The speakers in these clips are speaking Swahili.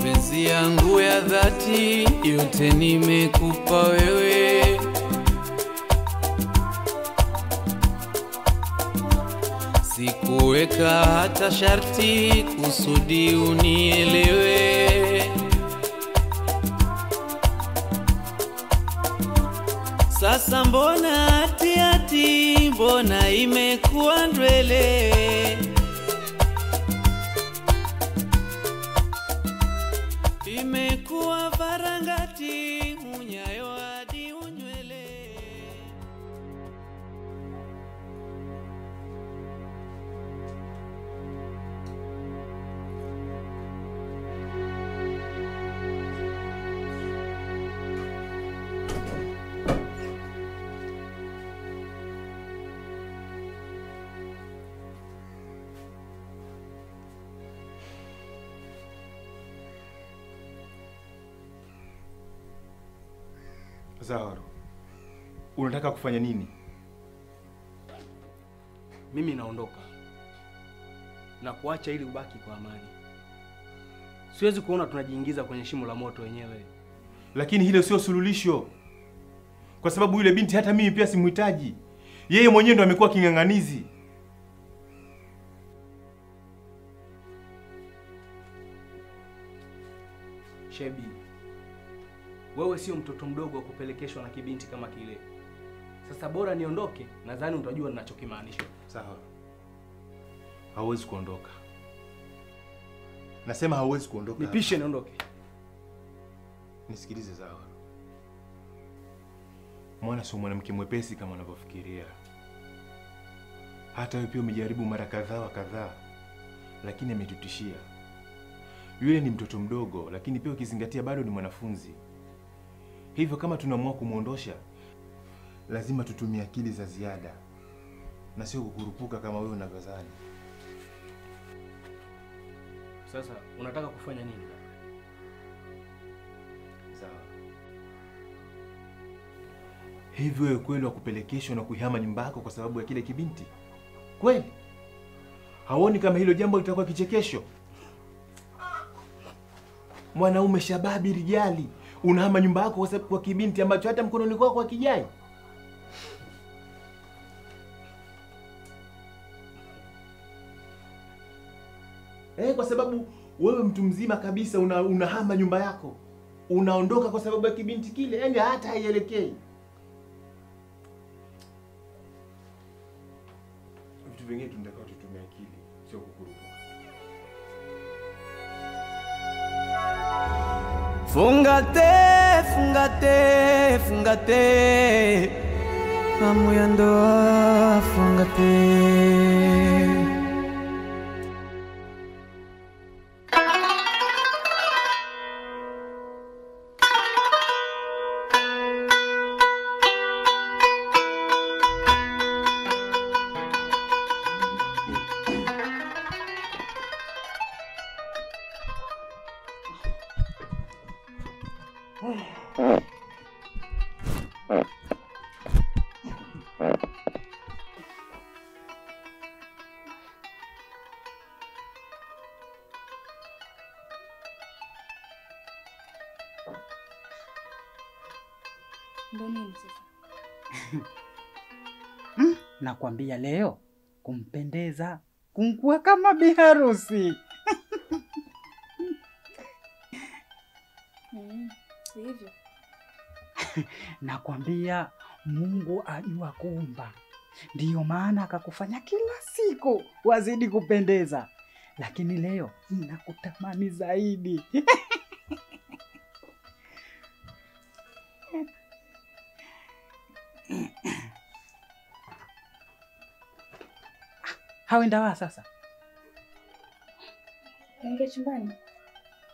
mapenzi yangu ya dhati yote nimekupa wewe, sikuweka hata sharti kusudi unielewe. Sasa mbona hatihati hati, mbona imekuwa ndwele? Zawaro, unataka kufanya nini? Mimi naondoka na kuacha ili ubaki kwa amani. Siwezi kuona tunajiingiza kwenye shimo la moto wenyewe. Lakini hilo sio suluhisho, kwa sababu yule binti hata mimi pia simhitaji. Yeye mwenyewe ndo amekuwa king'ang'anizi. Sio mtoto mdogo wa kupelekeshwa na kibinti kama kile. Sasa bora niondoke, nadhani utajua ninachokimaanisha. Sawa, hauwezi kuondoka. Nasema hauwezi kuondoka. Nipishe niondoke. Nisikilize sawa mwana sio mwanamke mwepesi kama unavyofikiria. Hata wewe pia umejaribu mara kadhaa wa kadhaa, lakini ametutishia. Yule ni mtoto mdogo, lakini pia ukizingatia bado ni mwanafunzi. Hivyo kama tunaamua kumwondosha, lazima tutumie akili za ziada na sio kukurupuka kama wewe unavyodhani. Sasa unataka kufanya nini? Sawa. Hivi wewe kweli wa kupelekeshwa na kuihama nyumba yako kwa sababu ya kile kibinti? Kweli? Hauoni kama hilo jambo litakuwa kichekesho? Mwanaume shababi rijali, unahama nyumba yako kwa kibinti ambacho hata mkononi kwako hakijai. Eh, kwa sababu wewe mtu mzima kabisa una, unahama nyumba yako unaondoka kwa sababu ya kibinti kile, yani hata haielekei. Vitu vingine tunataka Fungate, fungate, fungate, hamu ya ndoa, fungate. Nakwambia leo kumpendeza kunkua kama biharusi. Mm, Nakwambia Mungu ajua kuumba, ndiyo maana akakufanya kila siku wazidi kupendeza, lakini leo ninakutamani zaidi. Hawenda wa sasa? ingia chumbani.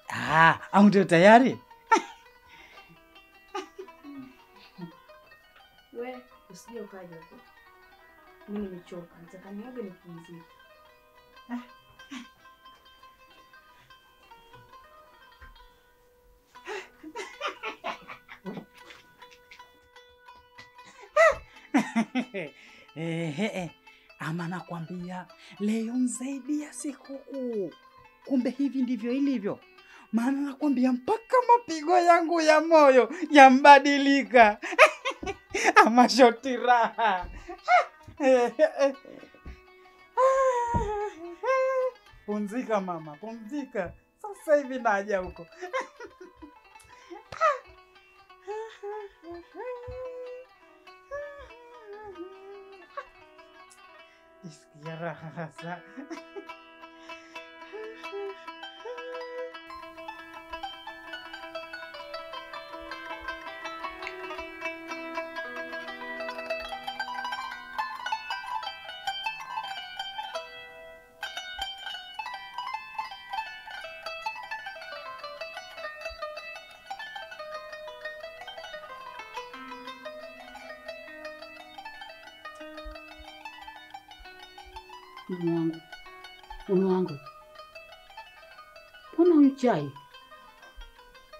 Ah, au ndio tayari? We usije ukaja huko, Mimi nimechoka, nataka nioge nipumzike. Ehe, ama nakwambia leo ya sikukuu. Kumbe hivi ndivyo ilivyo. maana nakwambia mpaka mapigo yangu ya moyo yambadilika. Ama shoti raha. Pumzika mama, pumzika. Sasa hivi naja huko. izquierda. Mume wangu, mume wangu, mbona huyu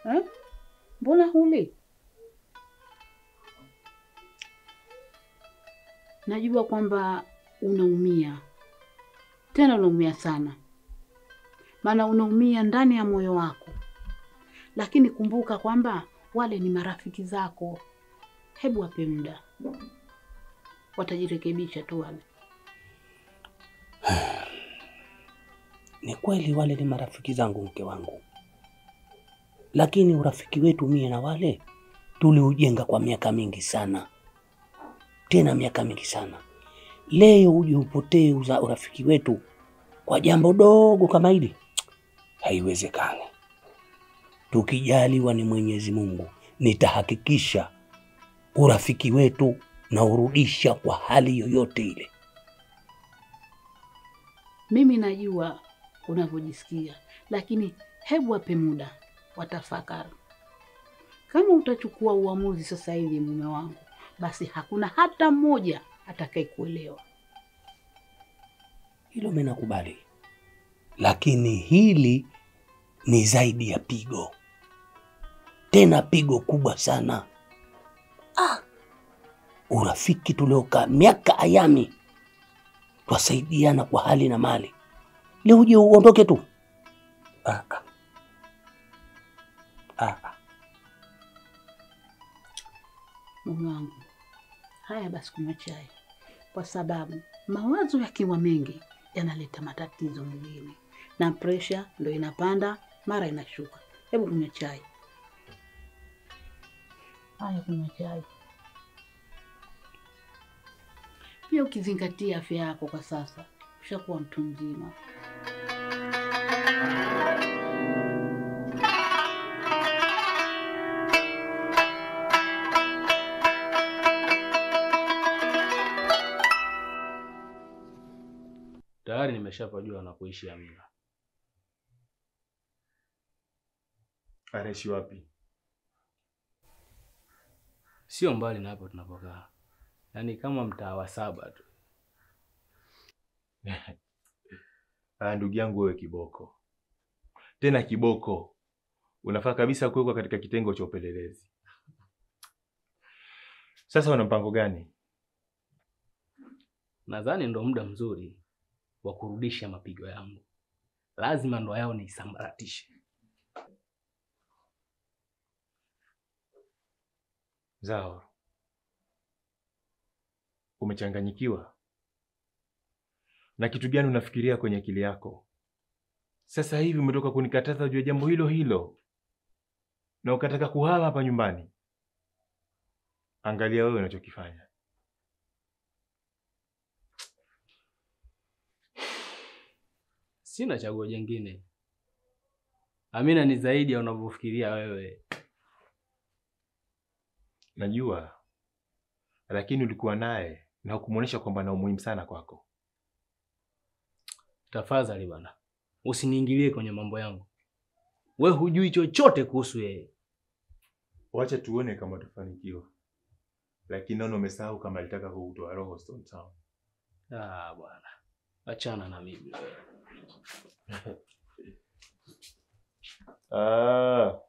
eh? Mbona huli? Najua kwamba unaumia, tena unaumia sana, maana unaumia ndani ya moyo wako, lakini kumbuka kwamba wale ni marafiki zako. Hebu wape muda, watajirekebisha tu wale. Ni kweli wale ni marafiki zangu, mke wangu, lakini urafiki wetu mie na wale tuliujenga kwa miaka mingi sana, tena miaka mingi sana. Leo uje upotee uza urafiki wetu kwa jambo dogo kama hili, haiwezekani. Tukijaliwa ni Mwenyezi Mungu, nitahakikisha urafiki wetu na urudisha kwa hali yoyote ile. Mimi najua unavyojisikia, lakini hebu wape muda watafakari. Kama utachukua uamuzi sasa hivi, mume wangu, basi hakuna hata mmoja atakayekuelewa. Hilo mimi nakubali, lakini hili ni zaidi ya pigo, tena pigo kubwa sana. Ah, urafiki tuliokaa miaka ayami, twasaidiana kwa hali na mali, leo uje uondoke tu? Ah, ah. Ah, ah. Mume wangu, haya basi, kunywa chai, kwa sababu mawazo yakiwa mengi yanaleta matatizo mwilini, na presha ndo inapanda mara inashuka. Hebu kunywa chai. Haya, kunywa chai. Pia ukizingatia afya yako kwa sasa, ushakuwa mtu mzima. Tayari nimeshapajua anapoishi Amina. Anaishi wapi? Sio mbali na hapo tunapokaa, yaani kama mtaa wa saba tu. Ah, ndugu yangu wewe kiboko, tena kiboko, unafaa kabisa kuwekwa katika kitengo cha upelelezi. Sasa una mpango gani? Nadhani ndo muda mzuri wa kurudisha mapigo yangu. Lazima ndoa yao niisambaratishe. Zao, umechanganyikiwa na kitu gani? Unafikiria kwenye akili yako sasa hivi? Umetoka kunikataza juu ya jambo hilo hilo na ukataka kuhama hapa nyumbani. Angalia wewe unachokifanya. Sina chaguo jingine. Amina ni zaidi ya unavyofikiria wewe. Najua, lakini ulikuwa naye na kumuonesha kwamba na umuhimu sana kwako. Tafadhali bwana, usiniingilie kwenye mambo yangu. We hujui chochote kuhusu yeye. Wacha tuone kama tufanikiwa, lakini naona umesahau kama alitaka kukutoa roho Stone Town. Ah bwana, achana na mimi. Ah.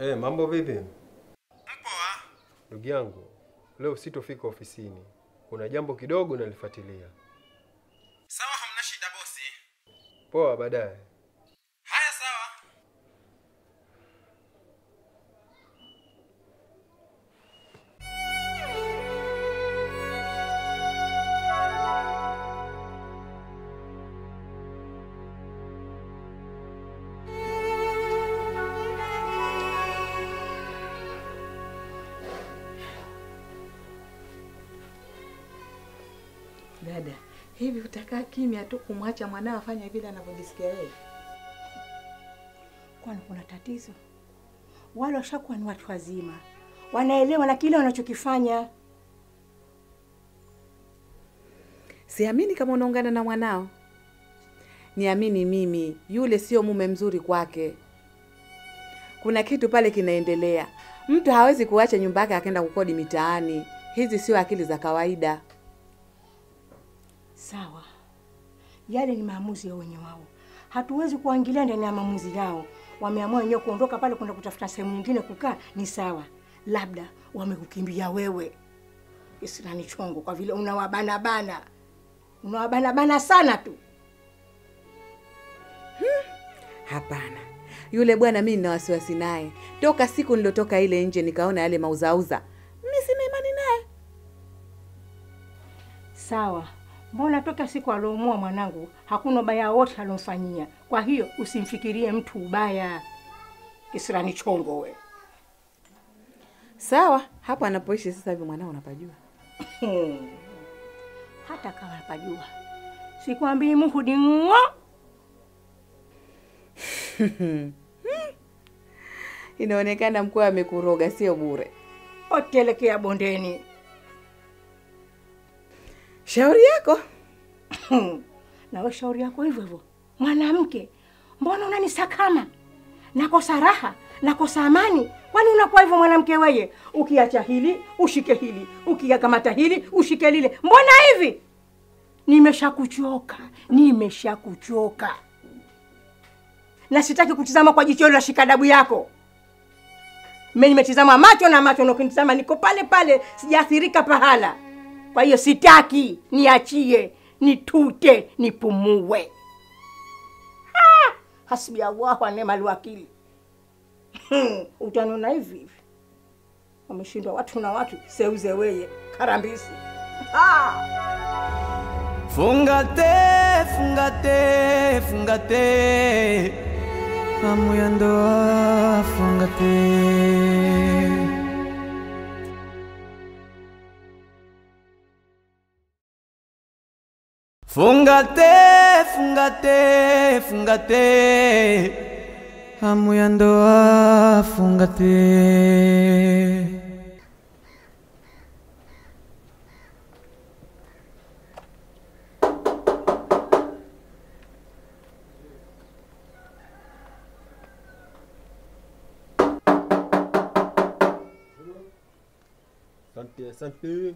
Eh, mambo vipi? Mpoa. Ndugu yangu, leo sitofika ofisini. Kuna jambo kidogo nalifuatilia. Sawa, hamna shida bosi. Poa, baadaye. Hivi utakaa kimya tu kumwacha mwanao afanye vile anavyojisikia yeye? Kwani kuna tatizo? Wale washakuwa ni watu wazima, wanaelewa na kile wanachokifanya. Siamini kama unaungana na mwanao. Niamini mimi, yule sio mume mzuri kwake. Kuna kitu pale kinaendelea. Mtu hawezi kuacha nyumba yake akaenda kukodi mitaani. Hizi sio akili za kawaida. Sawa, yale ni maamuzi ya wenye wao, hatuwezi kuingilia ndani ya maamuzi yao. Wameamua wenyewe kuondoka pale kwenda kutafuta sehemu nyingine kukaa, ni sawa. Labda wamekukimbia wewe, Islani chongo, kwa vile unawabanabana, unawabanabana sana tu. Hapana, yule bwana mi nina wasiwasi naye toka siku nilotoka ile nje nikaona yale mauzauza. Mi sina imani naye. Sawa, mbona toka siku alioumua mwanangu hakuna ubaya wote alomfanyia. Kwa hiyo usimfikirie mtu ubaya, Kisirani chongo we. Sawa, hapo anapoishi sasa hivi mwanao unapajua. Hmm. Hata kama napajua, sikwambii muhudi ng'o. Inaonekana mkuu amekuroga, sio bure. Otelekea bondeni. Shauri yako. Nawe shauri yako hivyo hivyo. Mwanamke, mbona unanisakama? Nakosa raha, nakosa amani. Kwani unakuwa hivyo mwanamke weye? Ukiacha hili ushike hili, ukiyakamata hili ushike lile. Mbona hivi? Nimeshakuchoka, nimeshakuchoka, na sitaki kutizama kwa jicho la shikadabu yako. Mimi nimetizama macho na macho, na ukinitizama niko pale pale, sijaathirika pahala. Kwa hiyo sitaki, niachie, nitute, nipumue. Ha! Hasbi Allah wa neema alwakili. Hmm, Utaniona hivi hivi, wameshindwa watu na watu, seuze weye karambisi. Fungate, fungate, fungate. Hamu fungate. Fungate, fungate, fungate. Hamu ya ndoa, fungate. Asante, asante.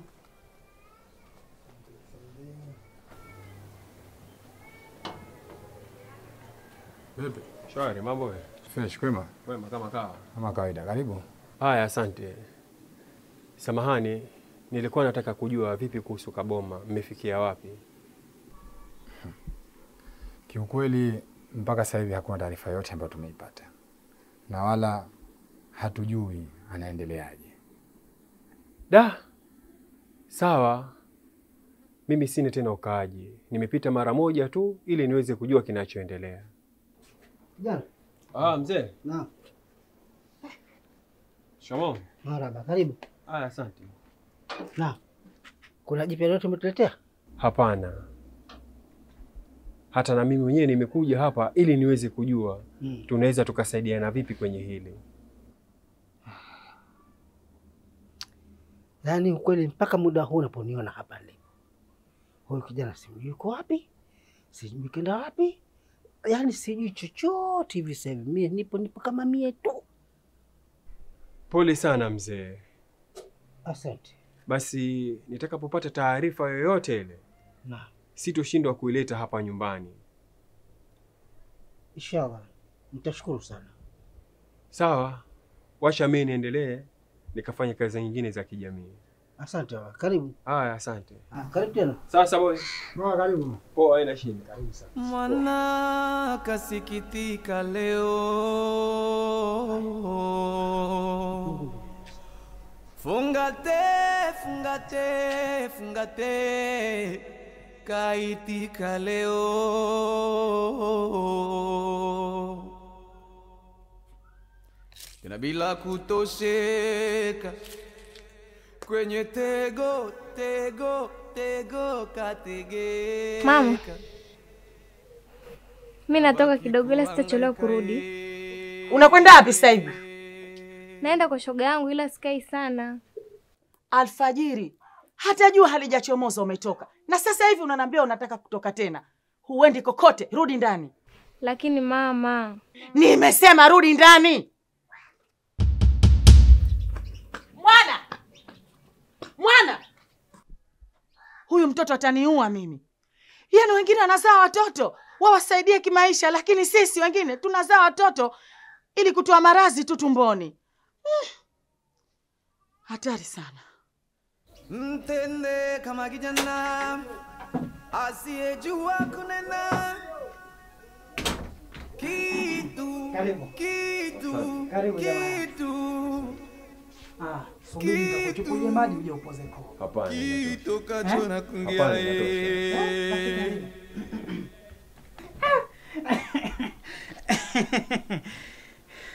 Vipi? Shwari, mambo vipi? Fresh, kwema? Kwema kama kawa. Kama kawaida, karibu. Haya, asante. Samahani, nilikuwa nataka kujua vipi kuhusu Kaboma, mmefikia wapi? Kiukweli mpaka sasa hivi hakuna taarifa yote ambayo tumeipata, na wala hatujui anaendeleaje. Da, sawa. Mimi sina tena ukaaji, nimepita mara moja tu ili niweze kujua kinachoendelea. Kijana. Ah, mzee. Naam. Shikamoo. Marhaba, karibu. Ah, asante. Naam. Kuna jipya lolote umetuletea? Hapana, hata na mimi mwenyewe nimekuja hapa ili niweze kujua hmm, tunaweza tukasaidiana vipi kwenye hili. Yaani ukweli mpaka muda huu unaponiona hapa leo. Huyu kijana sijui yuko wapi? Sijui kenda wapi? Yaani sijui chochote hivi sasa hivi. Mie nipo nipo kama mie tu. Pole sana mzee. Asante. Basi nitakapopata taarifa yoyote ile, na sitoshindwa kuileta hapa nyumbani. Inshallah. Nitashukuru sana. Sawa, washa mimi niendelee nikafanya kazi nyingine za kijamii. Asante baba, karibu. Haya, asante. Ah, karibu tena. Sasa boy. Bwana karibu. Poa, haina shida. Karibu sana. Mwana kasikitika leo, fungate fungate fungate, kaitika leo. Tena bila kutosheka kwenye tego tego tego kategeka. Mama, mi natoka kidogo, ila sitachelewa kurudi. Unakwenda wapi sasa hivi? Naenda kwa shoga yangu, ila sikai sana. Alfajiri, hata jua halijachomoza umetoka, na sasa hivi unanambia unataka kutoka tena. Huendi kokote, rudi ndani. Lakini mama, Nimesema rudi ndani. Mwana, huyu mtoto ataniua mimi. Yaani wengine wanazaa watoto wawasaidie kimaisha, lakini sisi wengine tunazaa watoto ili kutoa marazi tu tumboni. Hmm. Hatari sana. Mtende kama kijana asiyejua kunena kitu kitu kitu, kitu Ah, subiri maji uje upoze koo. Hapana. kitokacho na kungia.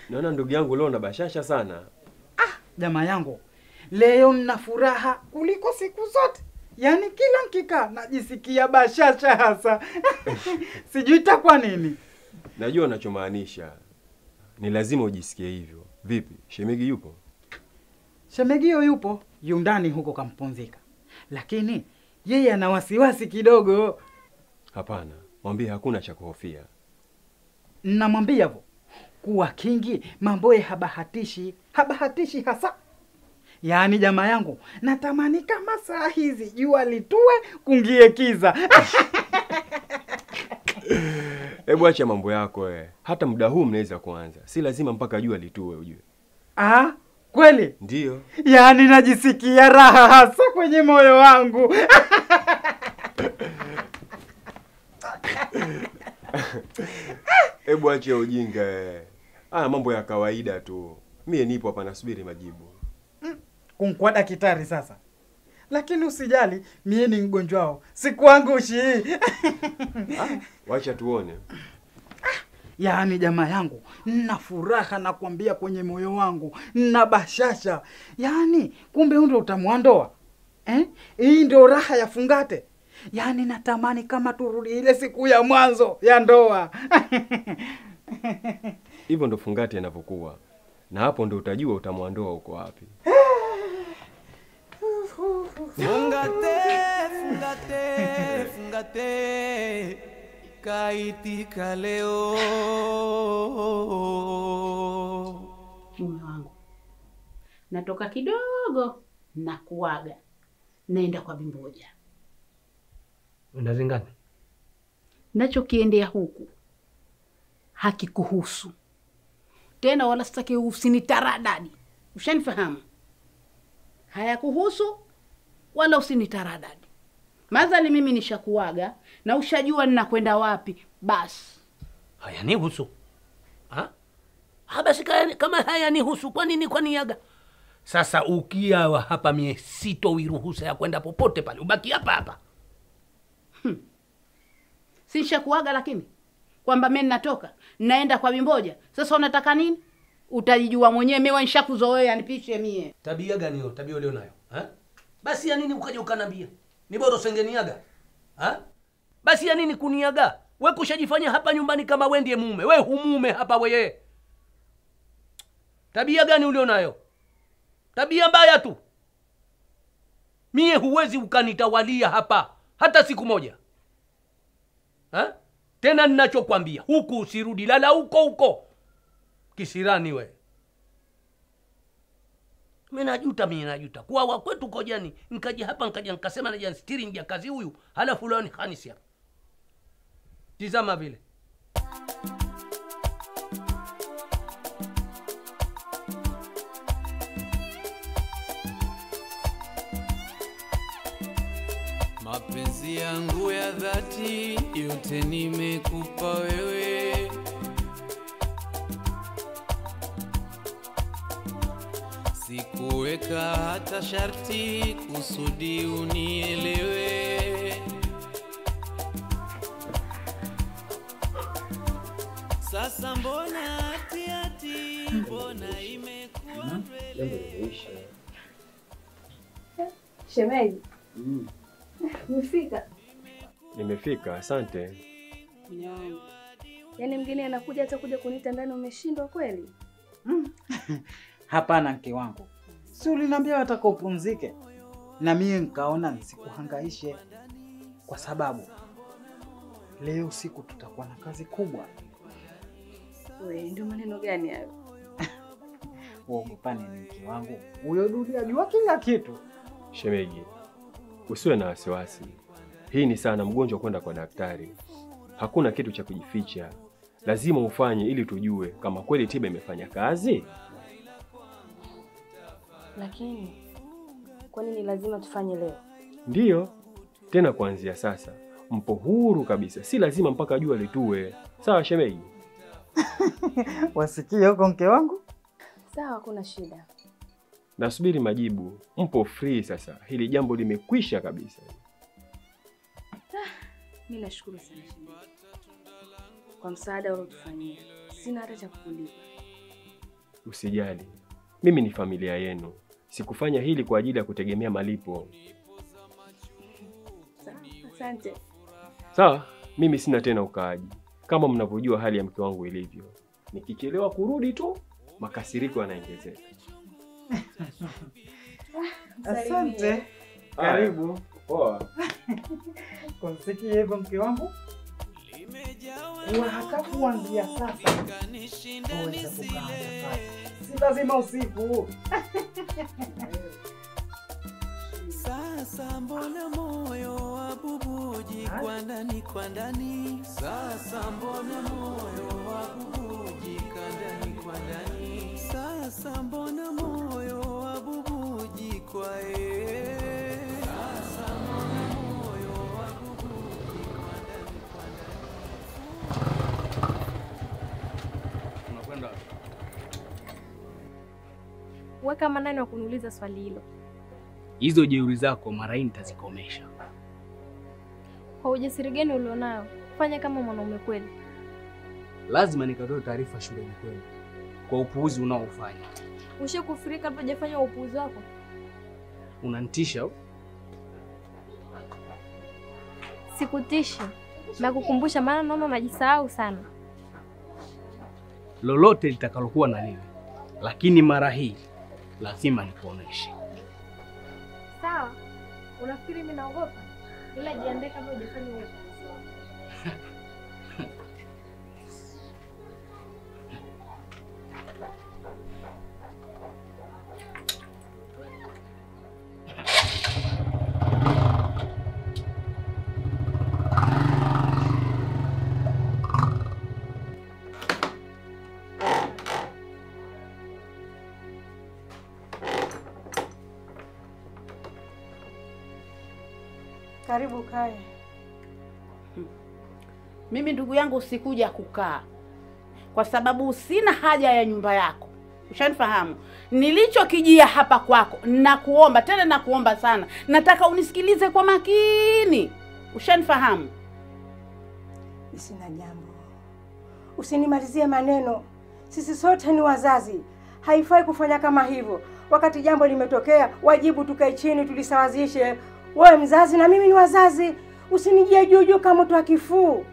Naona ndugu yangu leo na bashasha sana. Jamaa yangu, leo nina furaha kuliko siku zote. Yaani kila nkikaa najisikia bashasha hasa. Sijui itakuwa nini. Najua unachomaanisha. Ni lazima ujisikie hivyo. Vipi? Shemegi yupo? Shemegio yupo yundani huko kampunzika lakini yeye ana wasiwasi kidogo. Hapana, mwambie hakuna cha kuhofia. Namwambia vo kuwa Kingi mamboye habahatishi, habahatishi hasa. Yaani jamaa yangu, natamani kama saa hizi jua litue kungie kiza. Hebu acha mambo yako we. Hata muda huu mnaweza kuanza, si lazima mpaka jua litue ujue. Ah, kweli? ndio Yaani najisikia raha hasa kwenye moyo wangu. Hebu ache ujinga. Haya mambo ya kawaida tu. Mie nipo hapa nasubiri majibu. Kunkwa daktari sasa. Lakini usijali, mie ni mgonjwao, wao, sikuangushi. Wacha tuone. Yaani jamaa yangu, nna furaha nakwambia kwenye moyo wangu, nna bashasha. Yaani kumbe huu ndo utamu wa ndoa eh? Hii ndio raha ya fungate. Yaani natamani kama turudi ile siku ya mwanzo ya ndoa. Hivyo ndo fungate inavyokuwa, na hapo ndo utajua utamwandoa uko wapi. Fungate, fungate, fungate, kaitika leo. Mume wangu, natoka kidogo na kuaga, naenda kwa Bimboja. Unazingani? Nachokiendea huku hakikuhusu tena, wala sitaki usinitaradadi. Ushanifahamu? Hayakuhusu wala usinitaradadi. Madhali mimi nishakuaga na ushajua ninakwenda wapi, basi Hayanihusu. Ha? Ha, basi kama hayanihusu, kwa nini kwa niaga? Sasa ukiawa hapa, mie sito ruhusa ya kwenda popote pale, ubaki hapa hapa. si nishakuaga, lakini kwamba mimi natoka naenda kwa Bimboja. Sasa unataka nini? Utajijua mwenyewe, mimi nishakuzoea, nipishe mie. Tabia gani hiyo? Tabia ulio nayo ha? Basi ya nini ukaja ukanambia ni bora usengeniaga ha? Basi ya nini kuniaga? We kushajifanya hapa nyumbani kama we ndiye mume, we humume hapa weye. Tabia gani ulio nayo? Tabia mbaya tu. Mie huwezi ukanitawalia hapa hata siku moja ha? Tena ninachokwambia huku usirudi, lala huko huko kisirani we mi najuta mi najuta. Kuwawa kwetu kojani nkaja hapa nkaja nkasema naja nstiri nja kazi huyu halafu leo ni tizama vile. Mapenzi yangu ya dhati yote nimekupa wewe. Sikuweka hata sharti kusudi unielewe. Sasa mbona hati hati, mbona imekuwa Shemeji, umefika? Nimefika, asante. Yaani mgeni anakuja hata kuja kuniita ndani, umeshindwa kweli? Hapana, mke wangu, si uliniambia wataka upumzike, na mie nkaona nsikuhangaishe, kwa sababu leo siku tutakuwa na kazi kubwa. We, ndio maneno gani hayo? Uogopane ni mke wangu, huyo Dudi ajua kila kitu. Shemeji, usiwe na wasiwasi. Hii ni sana mgonjwa kwenda kwa daktari. Hakuna kitu cha kujificha, lazima ufanye ili tujue kama kweli tiba imefanya kazi. Lakini kwa nini lazima tufanye leo? Ndiyo, tena kuanzia sasa mpo huru kabisa, si lazima mpaka jua litue. Sawa shemeji? Wasikie huko mke wangu. Sawa, hakuna shida. Nasubiri majibu. Mpo free sasa, hili jambo limekwisha kabisa. Mimi nashukuru sana shemeji kwa msaada uliotufanyia. Sina hata cha kukulipa. Usijali, mimi ni familia yenu. Sikufanya hili kwa ajili ya kutegemea malipo. Sawa, Asante. Sawa, mimi sina tena ukaaji. Kama mnavyojua hali ya mke wangu ilivyo, nikichelewa kurudi tu makasiriko yanaongezeka. Asante, karibu. Poa. Kumsikia hivyo mke wangu, kuanzia sasa si lazima usiku. Sasa mbona moyo wabubuji kwa ndani kwa ndani? Sasa mbona moyo wabubuji kwa ndani kwa ndani? Sasa mbona moyo wabubuji kwa e? Wewe kama nani wa kuniuliza swali hilo? hizo jeuri zako mara hii nitazikomesha. Kwa ujasiri gani ulionao? Fanya kama mwanaume kweli. Lazima nikatoe taarifa shuleni kwenu kwa upuuzi unaofanya. Ushakufurika kabla hujafanya upuuzi wako? Unanitisha? Sikutishi nakukumbusha, maana naona unajisahau sana. lolote litakalokuwa na nini, lakini mara hii lazima nikuoneshe. Sawa, unafikiri mimi naogopa? Ila jiandae kabla hujafanya Karibu kae. Mimi ndugu yangu sikuja kukaa kwa sababu sina haja ya nyumba yako, ushanifahamu. Nilichokijia hapa kwako, nakuomba tena, nakuomba sana, nataka unisikilize kwa makini, ushanifahamu. Sina jambo, usinimalizie maneno. Sisi sote ni wazazi, haifai kufanya kama hivyo. Wakati jambo limetokea, wajibu tukae chini tulisawazishe. Wewe mzazi na mimi ni wazazi, usinijie juu juu kama mtu wa kifuu.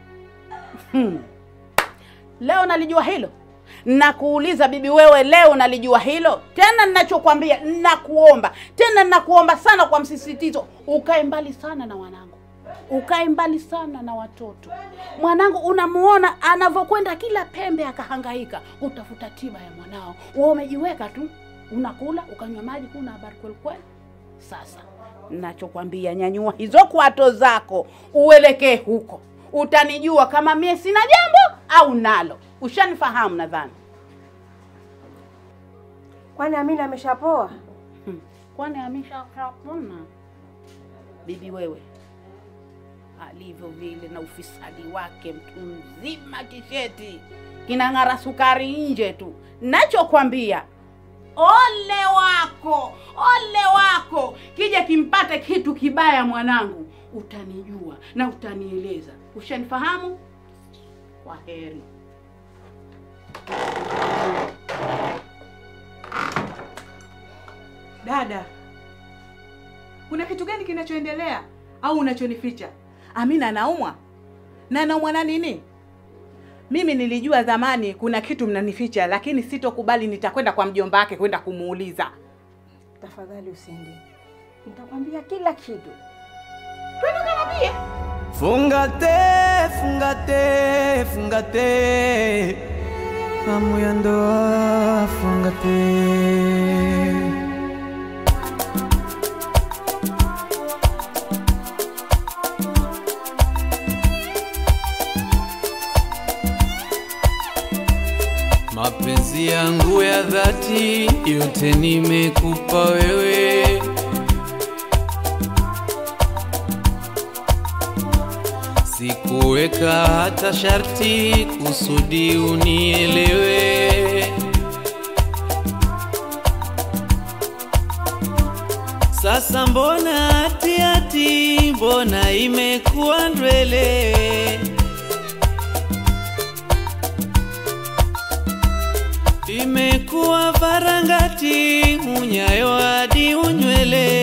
Hmm. Leo nalijua hilo, nakuuliza bibi, wewe leo nalijua hilo tena? Ninachokwambia, nakuomba tena, nakuomba sana kwa msisitizo, ukae mbali sana na wanangu, ukae mbali sana na watoto. Mwanangu unamuona anavyokwenda kila pembe akahangaika utafuta tiba ya mwanao, wewe umejiweka tu, unakula ukanywa maji, kuna habari kweli kweli. Sasa nachokwambia, nyanyua hizo kwato zako uelekee huko, utanijua kama mie sina jambo au nalo. Ushanifahamu nadhani. Kwani Amina ameshapoa? Hmm. Kwani ameshapona? Bibi wewe, alivyo vile na ufisadi wake, mtu mzima kisheti kinang'ara sukari nje tu. Nachokwambia, ole wako, ole wako, kija kitu kibaya mwanangu, utanijua na utanieleza. Ushanifahamu? Kwa heri. Dada, kuna kitu gani kinachoendelea au unachonificha? Amina anaumwa na anaumwa na nini? Mimi nilijua zamani kuna kitu mnanificha, lakini sitokubali. Nitakwenda kwa mjomba wake kwenda kumuuliza. Tafadhali usiende, nitakwambia kila kitu. Twende kanambie. Fungate, fungate, fungate, hamu ya ndoa fungate. Mapenzi yangu ya dhati yote nimekupa wewe, sikuweka hata sharti kusudi unielewe. Sasa mbona hati hati, mbona imekuwa ndwele? Imekuwa varangati, unyayo hadi unywele.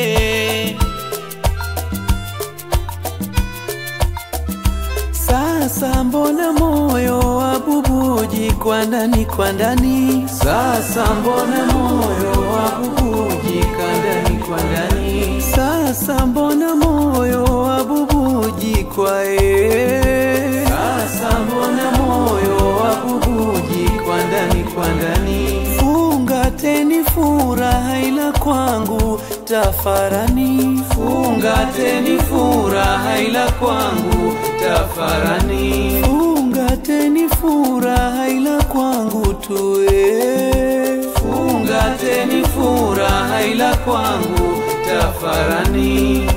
Mbona moyo wabubuji kwa ndani kwa ndani? Sasa mbona moyo wabubuji kwa ndani kwa ndani? Sasa mbona moyo wabubuji kwa e? Sasa mbona moyo wabubuji kwa ndani kwa ndani? Fungateni furaha ila kwangu tafarani, fungateni furaha ila kwangu tafarani, fungateni furaha ila kwangu tuwe, fungateni furaha ila kwangu tafarani.